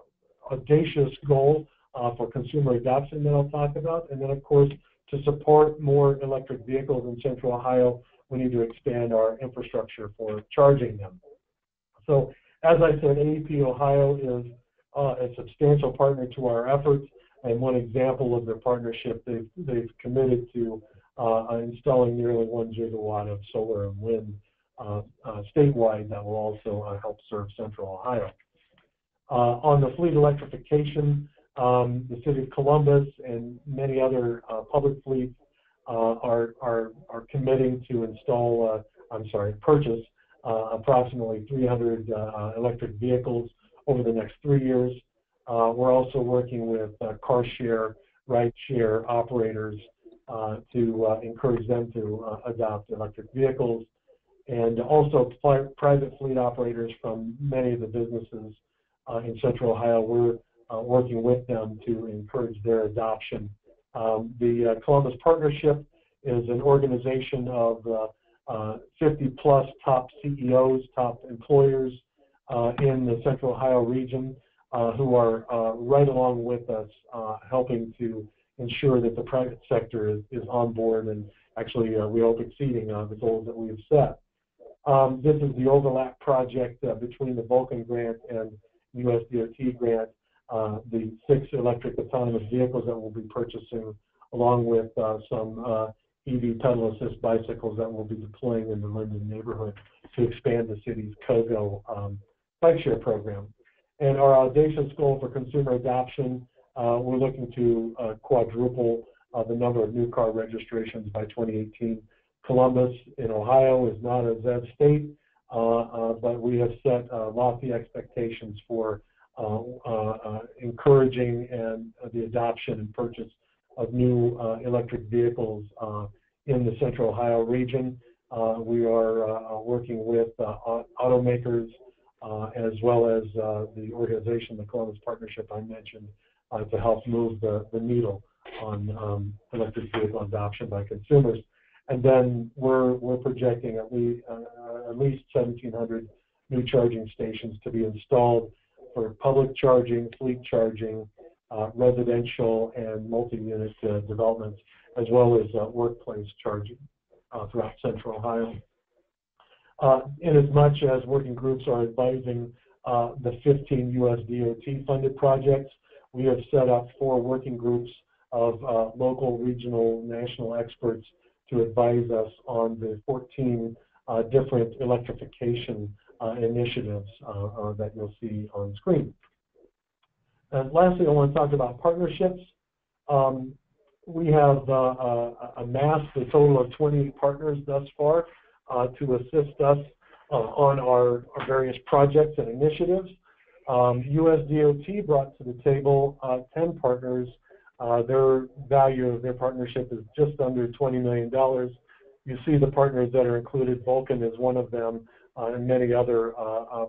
audacious goal uh, for consumer adoption that I'll talk about. And then, of course, to support more electric vehicles in Central Ohio, we need to expand our infrastructure for charging them. So, as I said, AEP Ohio is uh, a substantial partner to our efforts. And one example of their partnership, they've, they've committed to uh, installing nearly one gigawatt of solar and wind uh, uh, statewide that will also uh, help serve Central Ohio. Uh, on the fleet electrification, um, the City of Columbus and many other public fleets are, are, are committing to install, I'm sorry, purchase approximately 300 electric vehicles over the next three years. Uh, we're also working with uh, car share, ride share operators uh, to uh, encourage them to uh, adopt electric vehicles, and also private fleet operators from many of the businesses uh, in Central Ohio. We're working with them to encourage their adoption. Um, the Columbus Partnership is an organization of 50 plus top CEOs, top employers in the Central Ohio region uh, who are uh, right along with us, uh, helping to ensure that the private sector is, is on board and actually we hope exceeding the goals that we have set. Um, this is the overlap project between the Vulcan grant and US DOT grant, the six electric autonomous vehicles that we'll be purchasing along with some EV pedal assist bicycles that we'll be deploying in the Linden neighborhood to expand the city's COGO um, bike share program. And our audacious goal for consumer adoption, uh, we're looking to uh, quadruple uh, the number of new car registrations by 2018. Columbus in Ohio is not a ZEV state, uh, uh, but we have set uh, lofty expectations for encouraging and the adoption and purchase of new electric vehicles in the Central Ohio region. we are working with automakers uh, as well as uh, the organization, the Columbus Partnership I mentioned, uh, to help move the, the needle on um, electric vehicle adoption by consumers. And then we're, we're projecting at least, at least 1,700 new charging stations to be installed for public charging, fleet charging, uh, residential and multi-unit uh, developments, as well as uh, workplace charging throughout Central Ohio uh, in as much as working groups are advising uh, the 15 US DOT funded projects. We have set up four working groups of uh, local, regional, national experts to advise us on the 14 uh, different electrification uh, initiatives uh, that you'll see on screen. And lastly, I want to talk about partnerships. Um, we have amassed a total of 20 partners thus far uh, to assist us uh, on our, our, various projects and initiatives. Um, USDOT brought to the table uh, 10 partners. their value of their partnership is just under $20 million. You see the partners that are included. Vulcan is one of them, and many other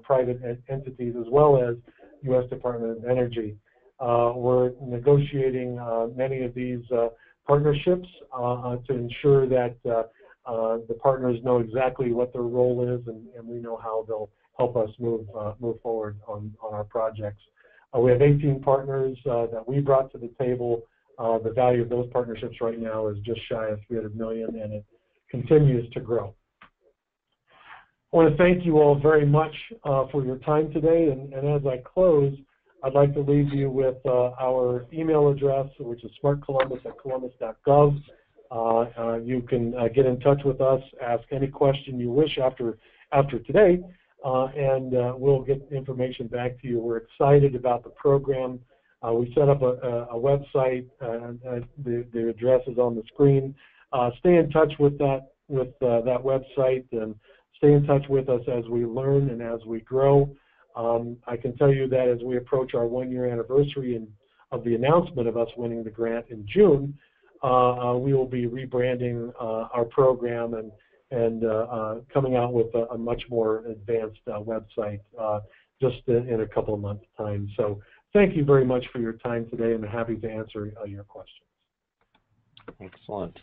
private entities, as well as U.S. Department of Energy. Uh, we're negotiating uh, many of these uh, partnerships to ensure that uh, the partners know exactly what their role is, and, and we know how they'll help us move uh, move forward on, on our projects. Uh, we have 18 partners uh, that we brought to the table. Uh, the value of those partnerships right now is just shy of 300 million, and it continues to grow. I want to thank you all very much uh, for your time today, and, and, as I close, I'd like to leave you with uh, our email address, which is smartcolumbus at columbus.gov. Uh, uh, you can uh, get in touch with us, ask any question you wish after after today, uh, and we'll get information back to you. We're excited about the program. we set up a, a website. the, the address is on the screen. stay in touch with that with that website and stay in touch with us as we learn and as we grow. Um, I can tell you that as we approach our one-year anniversary in, of the announcement of us winning the grant in June, uh, uh, we will be rebranding uh, our program and and uh, uh, coming out with a, a much more advanced uh, website just in, in, a couple of months' time. So thank you very much for your time today, and I'm happy to answer your questions. Excellent.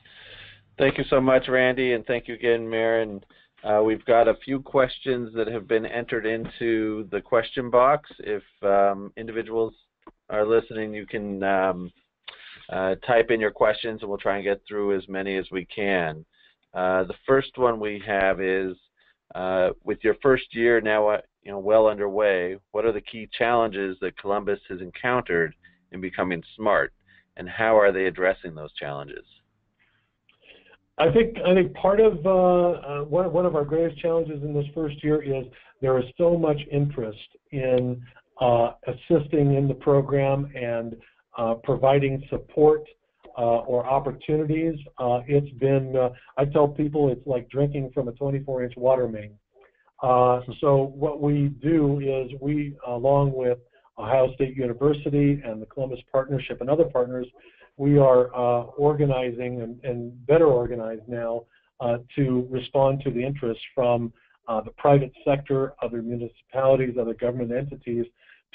Thank you so much, Randy, and thank you again, Maren. Uh, we've got a few questions that have been entered into the question box. If um, individuals are listening, you can um, uh, type in your questions and we'll try and get through as many as we can. Uh, the first one we have is, uh, with your first year now uh, you know, well underway, what are the key challenges that Columbus has encountered in becoming smart, and how are they addressing those challenges? I think I think part of uh, uh, one one of our greatest challenges in this first year is there is so much interest in uh, assisting in the program and uh, providing support uh, or opportunities. Uh, it's been I tell people it's like drinking from a 24-inch water main. so what we do is we, along with Ohio State University and the Columbus Partnership and other partners, we are uh, organizing and, and, better organized now uh, to respond to the interest from uh, the private sector, other municipalities, other government entities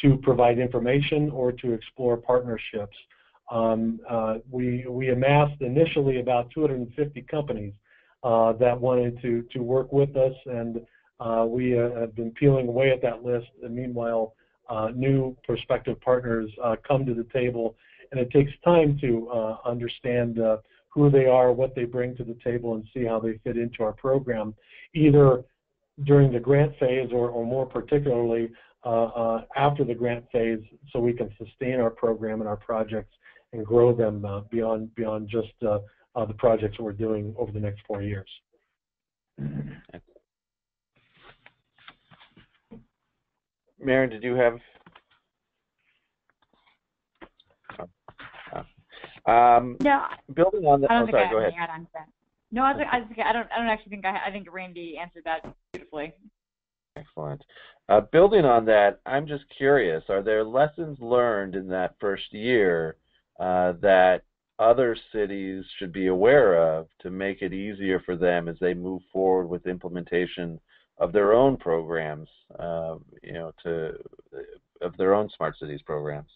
to provide information or to explore partnerships. Um, uh, we, we amassed initially about 250 companies uh, that wanted to, to work with us, and uh, we have been peeling away at that list. And meanwhile, new prospective partners come to the table and it takes time to uh, understand uh, who they are, what they bring to the table, and see how they fit into our program, either during the grant phase or, or more particularly uh, uh after the grant phase, so we can sustain our program and our projects and grow them uh, beyond beyond just uh, the projects we're doing over the next four years. Maren, did you have Um, no, building on that. I don't oh, think sorry, I go ahead. Add on to that. No, I, I, I don't. I don't actually think I. I think Randy answered that beautifully. Excellent. Uh, building on that, I'm just curious: Are there lessons learned in that first year uh, that other cities should be aware of to make it easier for them as they move forward with implementation of their own programs? Uh, you know, to of their own smart cities programs.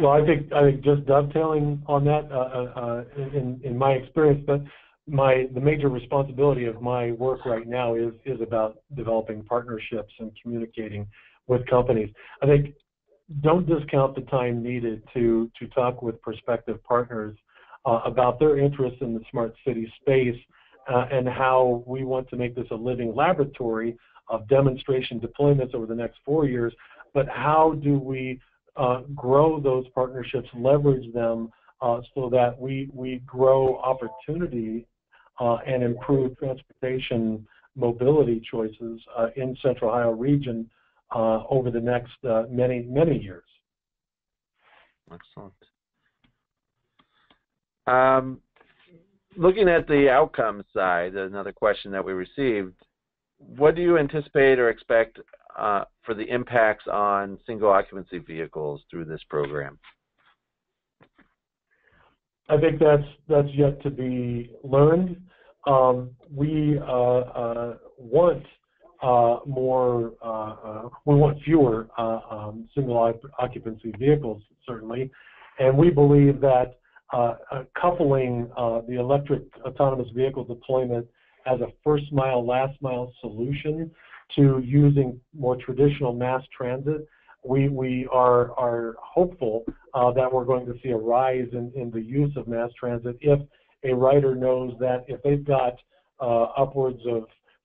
Well, I think I think just dovetailing on that, uh, uh, uh, in in my experience, but my the major responsibility of my work right now is is about developing partnerships and communicating with companies. I think don't discount the time needed to to talk with prospective partners uh, about their interest in the smart city space uh, and how we want to make this a living laboratory of demonstration deployments over the next four years. But how do we uh, grow those partnerships, leverage them uh, so that we, we grow opportunity uh, and improve transportation mobility choices uh, in Central Ohio region uh, over the next uh, many, many years. Excellent. Um, looking at the outcome side, another question that we received, what do you anticipate or expect uh, for the impacts on single occupancy vehicles through this program? I think that's that's yet to be learned. Um, we uh, uh, want uh, more, uh, uh, we want fewer um, single occupancy vehicles, certainly, and we believe that coupling the electric autonomous vehicle deployment as a first mile, last mile solution to using more traditional mass transit, we, we are, are hopeful uh, that we're going to see a rise in, in the use of mass transit if a rider knows that if they've got uh, upwards of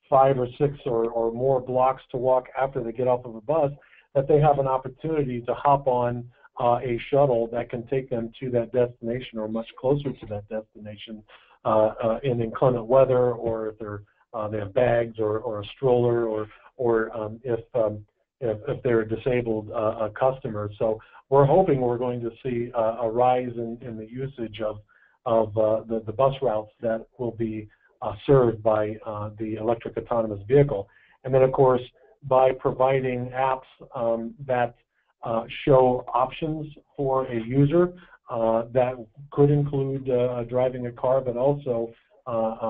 five or six or, or more blocks to walk after they get off of a bus, that they have an opportunity to hop on uh, a shuttle that can take them to that destination or much closer to that destination uh, uh, in inclement weather or if they're uh, they have bags or, or a stroller or or um, if, um, if, if they're a disabled uh, customer. So we're hoping we're going to see uh, a rise in, in the usage of of uh, the, the bus routes that will be uh, served by uh, the electric autonomous vehicle. And then, of course, by providing apps um, that uh, show options for a user uh, that could include uh, driving a car, but also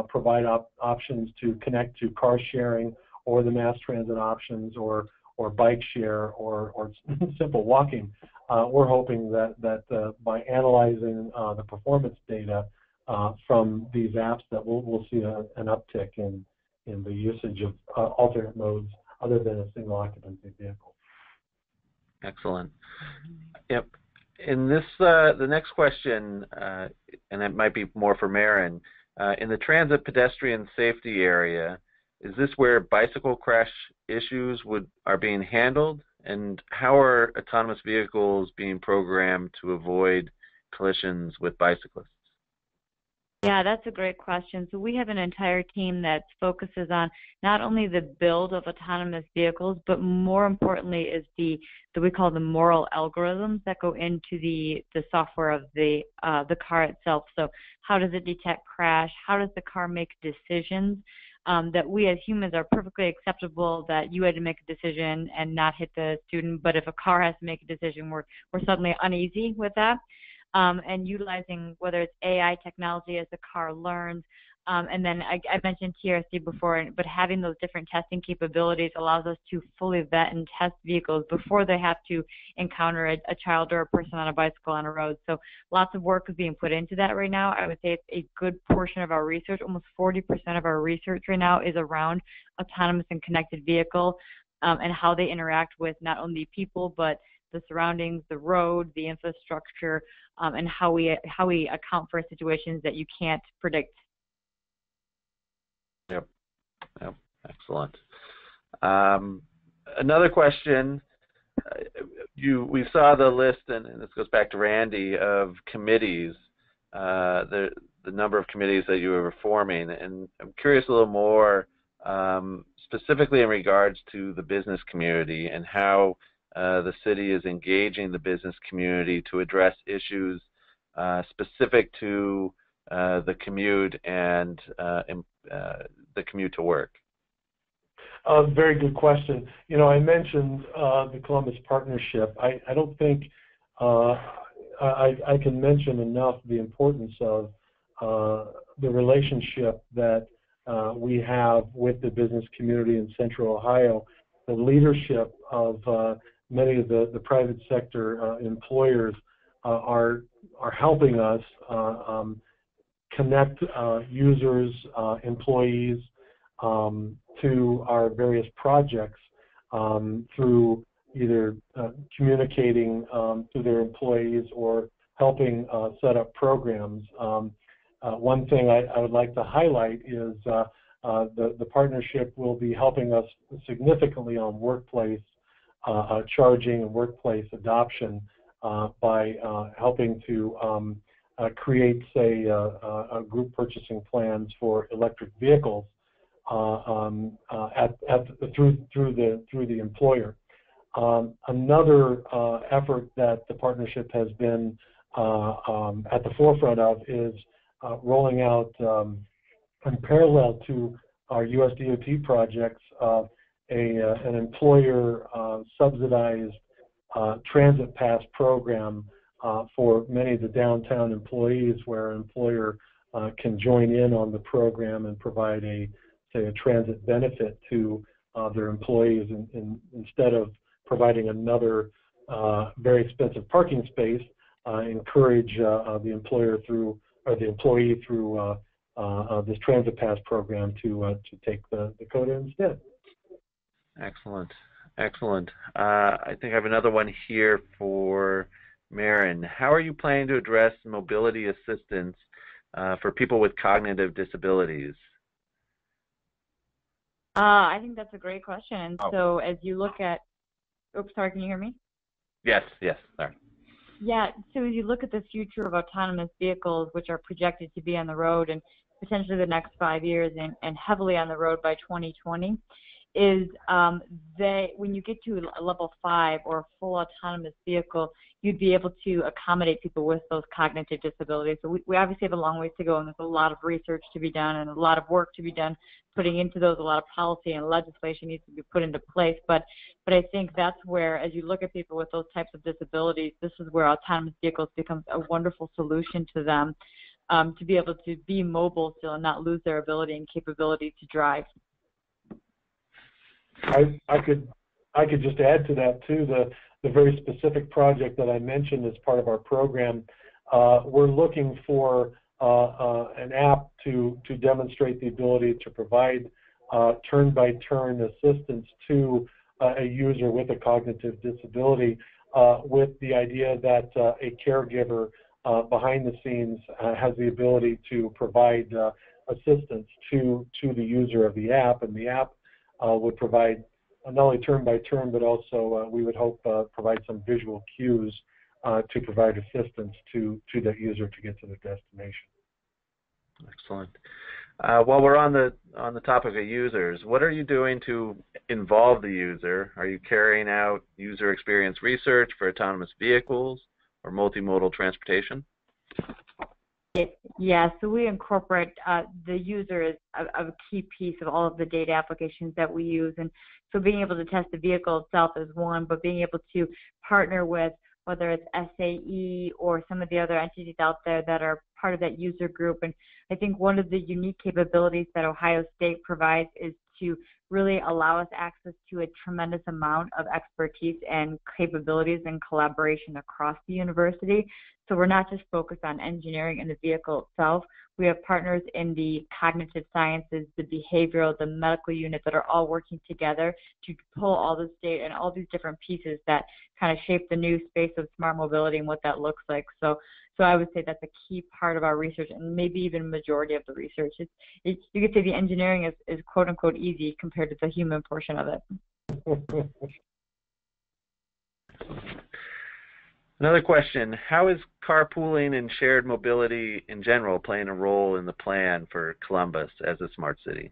provide op options to connect to car sharing or the mass transit options or or bike share or, or simple walking. Uh, we're hoping that, that uh, by analyzing uh, the performance data from these apps that we'll, we'll see a, an uptick in, in the usage of alternate modes other than a single occupancy vehicle. Excellent. Yep. In this, uh, the next question, uh, and it might be more for Maren, uh, in the transit pedestrian safety area, is this where bicycle crash issues would are being handled? And how are autonomous vehicles being programmed to avoid collisions with bicyclists? Yeah, that's a great question. So we have an entire team that focuses on not only the build of autonomous vehicles, but more importantly is the that we call the moral algorithms that go into the the software of the uh, the car itself. So how does it detect crash? How does the car make decisions? Um, that we as humans are perfectly acceptable that you had to make a decision and not hit the student, but if a car has to make a decision, we're we're suddenly uneasy with that um, and utilizing whether it's AI technology as the car learns. Um, and then I, I, mentioned TRC before, but having those different testing capabilities allows us to fully vet and test vehicles before they have to encounter a, a, child or a person on a bicycle on a road. So lots of work is being put into that right now. I would say it's a good portion of our research. Almost 40% of our research right now is around autonomous and connected vehicle um, and how they interact with not only people but the surroundings, the road, the infrastructure, um, and how we how we account for situations that you can't predict. Yep. Yep. Excellent. Um, another question. Uh, you we saw the list, and, and, this goes back to Randy of committees. Uh, the the number of committees that you were forming, and I'm curious a little more um, specifically in regards to the business community and how uh, the city is engaging the business community to address issues uh, specific to uh, the commute and uh, the commute to work? Very good question. You know, I mentioned the Columbus Partnership. I, I don't think I, I, can mention enough the importance of the relationship that we have with the business community in Central Ohio. The leadership of many of the, the private sector uh, employers uh, are are helping us uh, um, connect uh, users, uh, employees um, to our various projects um, through either communicating um, to their employees or helping set up programs. Um, one thing I, I, would like to highlight is uh, the, the partnership will be helping us significantly on workplace uh, uh, charging and workplace adoption uh, by helping to um, create, say, group purchasing plans for electric vehicles um, at, at, through through the through the employer. Um, another effort that the partnership has been um, at the forefront of is rolling out um, in parallel to our US DOT projects uh, a, uh, an employer uh, subsidized uh, transit pass program for many of the downtown employees where an employer can join in on the program and provide a, say, a transit benefit to their employees in, in, instead of providing another very expensive parking space, encourage the employer through or the employee through uh, uh, this transit pass program to uh, to take the, the COTA instead. Excellent. Excellent. Uh, I think I have another one here for Maren. How are you planning to address mobility assistance uh, for people with cognitive disabilities? Uh, I think that's a great question. And oh. so as you look at, oops, sorry, can you hear me? Yes, yes, sorry. Yeah, so as you look at the future of autonomous vehicles, which are projected to be on the road and potentially the next five years and, and heavily on the road by 2020, is um, they when you get to a level five or a full autonomous vehicle, you'd be able to accommodate people with those cognitive disabilities. So we, we obviously have a long ways to go, and there's a lot of research to be done and a lot of work to be done putting into those. A lot of policy and legislation needs to be put into place. But but I think that's where, as you look at people with those types of disabilities, this is where autonomous vehicles becomes a wonderful solution to them. Um, to be able to be mobile still and not lose their ability and capability to drive. I, I could I could just add to that too the the very specific project that I mentioned as part of our program. Uh, we're looking for uh, uh, an app to to demonstrate the ability to provide uh, turn-by-turn assistance to uh, a user with a cognitive disability, uh, with the idea that a caregiver behind the scenes has the ability to provide assistance to to the user of the app, and the app would provide not only turn by turn, but also uh, we would hope uh, provide some visual cues to provide assistance to, to that user to get to the destination. Excellent. Uh, while we're on the on the topic of users, what are you doing to involve the user? Are you carrying out user experience research for autonomous vehicles or multimodal transportation? Yeah, so we incorporate uh, the user as a, a, key piece of all of the data applications that we use. And so being able to test the vehicle itself is one, but being able to partner with whether it's SAE or some of the other entities out there that are part of that user group. And I think one of the unique capabilities that Ohio State provides is to really allow us access to a tremendous amount of expertise and capabilities and collaboration across the university. So we're not just focused on engineering and the vehicle itself. We have partners in the cognitive sciences, the behavioral, the medical unit that are all working together to pull all this data and all these different pieces that kind of shape the new space of smart mobility and what that looks like. So so I would say that's a key part of our research and maybe even majority of the research. It's, you could say the engineering is, is quote unquote easy compared to the human portion of it. Another question, how is carpooling and shared mobility in general playing a role in the plan for Columbus as a smart city?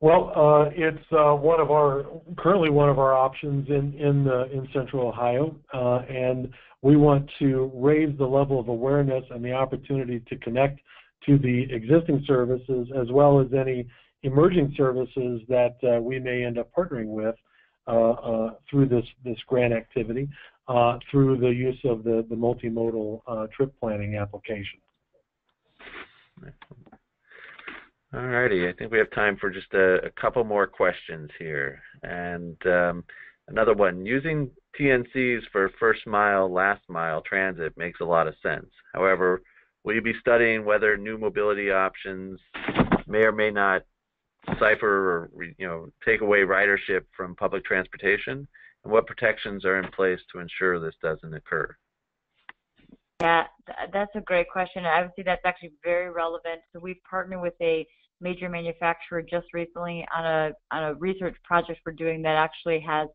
Well, uh, it's uh, one of our currently one of our options in in in Central Ohio, uh, and we want to raise the level of awareness and the opportunity to connect to the existing services as well as any emerging services that uh, we may end up partnering with uh, uh, through this, this grant activity uh, through the use of the, the multimodal trip planning application. All righty, I think we have time for just a, a couple more questions here. And um, another one, using TNCs for first mile, last mile transit makes a lot of sense. However, will you be studying whether new mobility options may or may not cipher or you know take away ridership from public transportation, and what protections are in place to ensure this doesn't occur? Yeah, that's a great question. I would say that's actually very relevant. So we've partnered with a major manufacturer just recently on a on a research project we're doing that actually has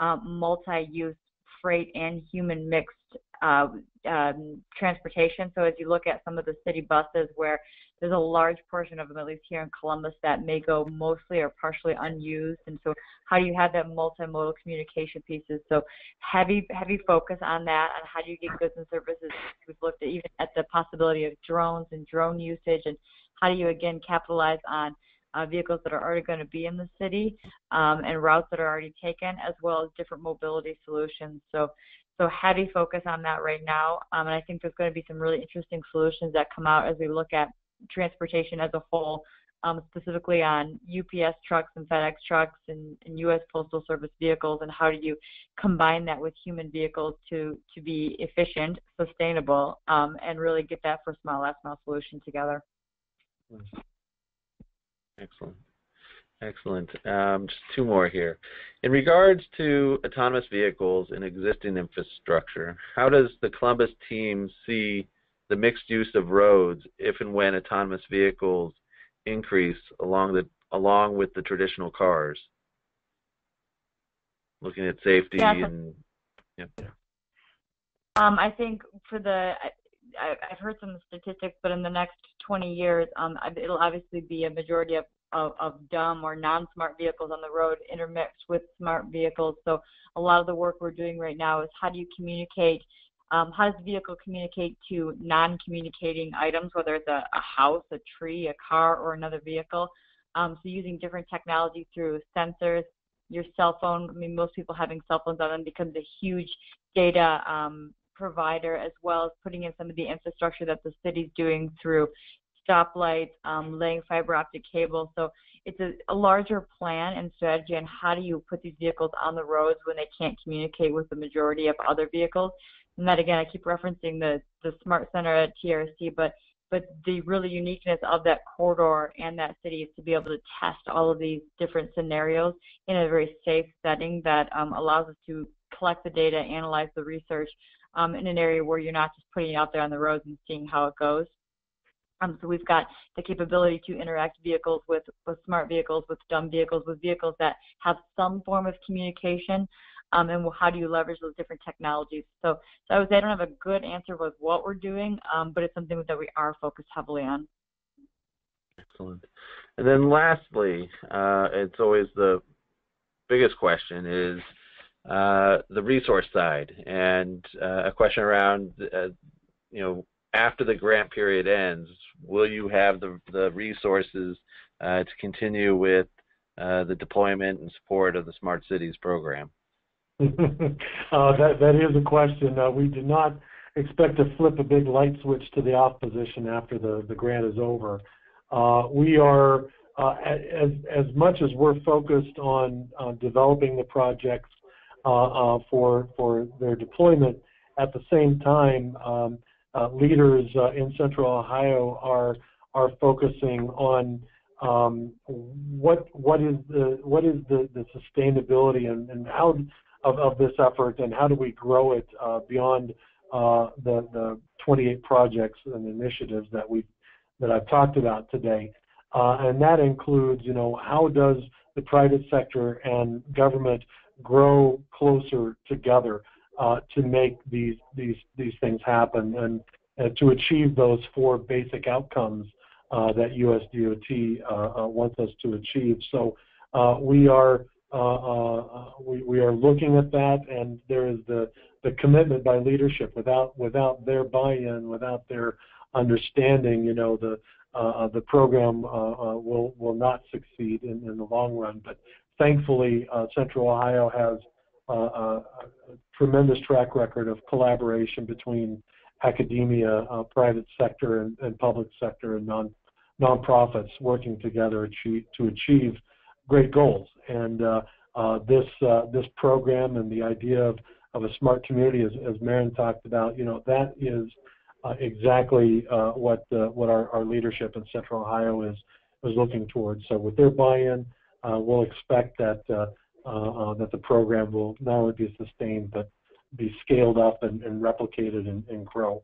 um, multi-use freight and human mixed uh, um, transportation. So as you look at some of the city buses where there's a large portion of them, at least here in Columbus, that may go mostly or partially unused. And so how do you have that multimodal communication pieces? So heavy, heavy focus on that, on how do you get goods and services. We've looked at even at the possibility of drones and drone usage and how do you again capitalize on uh, vehicles that are already going to be in the city um, and routes that are already taken, as well as different mobility solutions. So so heavy focus on that right now. Um, and I think there's going to be some really interesting solutions that come out as we look at transportation as a whole, um, specifically on UPS trucks and FedEx trucks and, and, U.S. Postal Service vehicles, and how do you combine that with human vehicles to to be efficient, sustainable, um, and really get that first mile, last mile solution together. Excellent. Excellent. Um, just two more here. In regards to autonomous vehicles and existing infrastructure, how does the Columbus team see the mixed use of roads if and when autonomous vehicles increase along the along with the traditional cars? Looking at safety yeah, and yeah. Um, I think for the I, have heard some statistics, but in the next 20 years, um, it'll obviously be a majority of of, of dumb or non-smart vehicles on the road intermixed with smart vehicles. So a lot of the work we're doing right now is how do you communicate um, how does the vehicle communicate to non-communicating items, whether it's a, a, house, a tree, a car, or another vehicle? Um, so using different technology through sensors, your cell phone. I mean, most people having cell phones on them becomes a huge data um, provider, as well as putting in some of the infrastructure that the city's doing through stoplights, um, laying fiber optic cable. So it's a, a, larger plan and strategy on how do you put these vehicles on the roads when they can't communicate with the majority of other vehicles. And that again, I keep referencing the the Smart Center at TRC, but but the really uniqueness of that corridor and that city is to be able to test all of these different scenarios in a very safe setting that um, allows us to collect the data, analyze the research um, in an area where you're not just putting it out there on the roads and seeing how it goes. Um, so we've got the capability to interact vehicles with, with smart vehicles, with dumb vehicles, with vehicles that have some form of communication, um, and how do you leverage those different technologies. So, so I would say I don't have a good answer with what we're doing, um, but it's something that we are focused heavily on. Excellent. And then lastly, uh, it's always the biggest question is uh, the resource side, and uh, a question around, uh, you know, after the grant period ends, will you have the the resources uh, to continue with uh, the deployment and support of the Smart Cities program? that that is a question. we do not expect to flip a big light switch to the off position after the the grant is over. we are as as much as we're focused on developing the projects uh, uh, for for their deployment. At the same time, um, uh, leaders in Central Ohio are are focusing on um, what what is the what is the, the sustainability and, and how of, of this effort and how do we grow it uh, beyond uh, the the 28 projects and initiatives that we that I've talked about today, uh, and that includes you know how does the private sector and government grow closer together uh, to make these these these things happen and, and to achieve those four basic outcomes uh, that USDOT uh, uh, wants us to achieve. So uh, we are uh, we, we are looking at that, and there is the the commitment by leadership. Without without their buy-in, without their understanding, you know the the program will will not succeed in, in the long run. But thankfully, uh, Central Ohio has uh, a, a, tremendous track record of collaboration between academia, uh, private sector, and, and, public sector, and non nonprofits working together achieve, to achieve great goals. And uh, uh, this uh, this program and the idea of, of a smart community, as, as Maren talked about, you know, that is exactly what what our, our leadership in Central Ohio is is looking towards. So with their buy-in, uh, we'll expect that uh, uh, that the program will not only be sustained but be scaled up and, and replicated and, and grow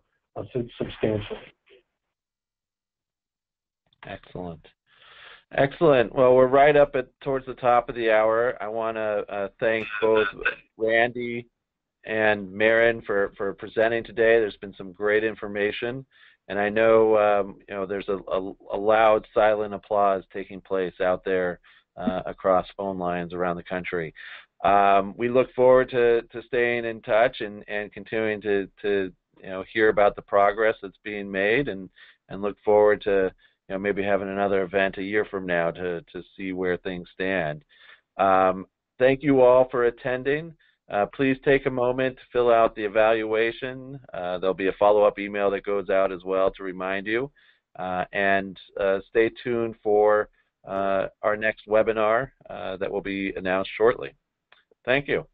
substantially. Excellent. Excellent. Well, we're right up at towards the top of the hour. I want to uh, thank both Randy and Maren for, for presenting today. There's been some great information, and I know um, you know there's a, a, a, loud, silent applause taking place out there uh, across phone lines around the country. Um, we look forward to, to staying in touch and, and continuing to, to you know hear about the progress that's being made and, and look forward to you know maybe having another event a year from now to, to see where things stand. Um, thank you all for attending. Uh, please take a moment to fill out the evaluation. Uh, there'll be a follow-up email that goes out as well to remind you. Uh, and uh, stay tuned for our next webinar uh, that will be announced shortly. Thank you.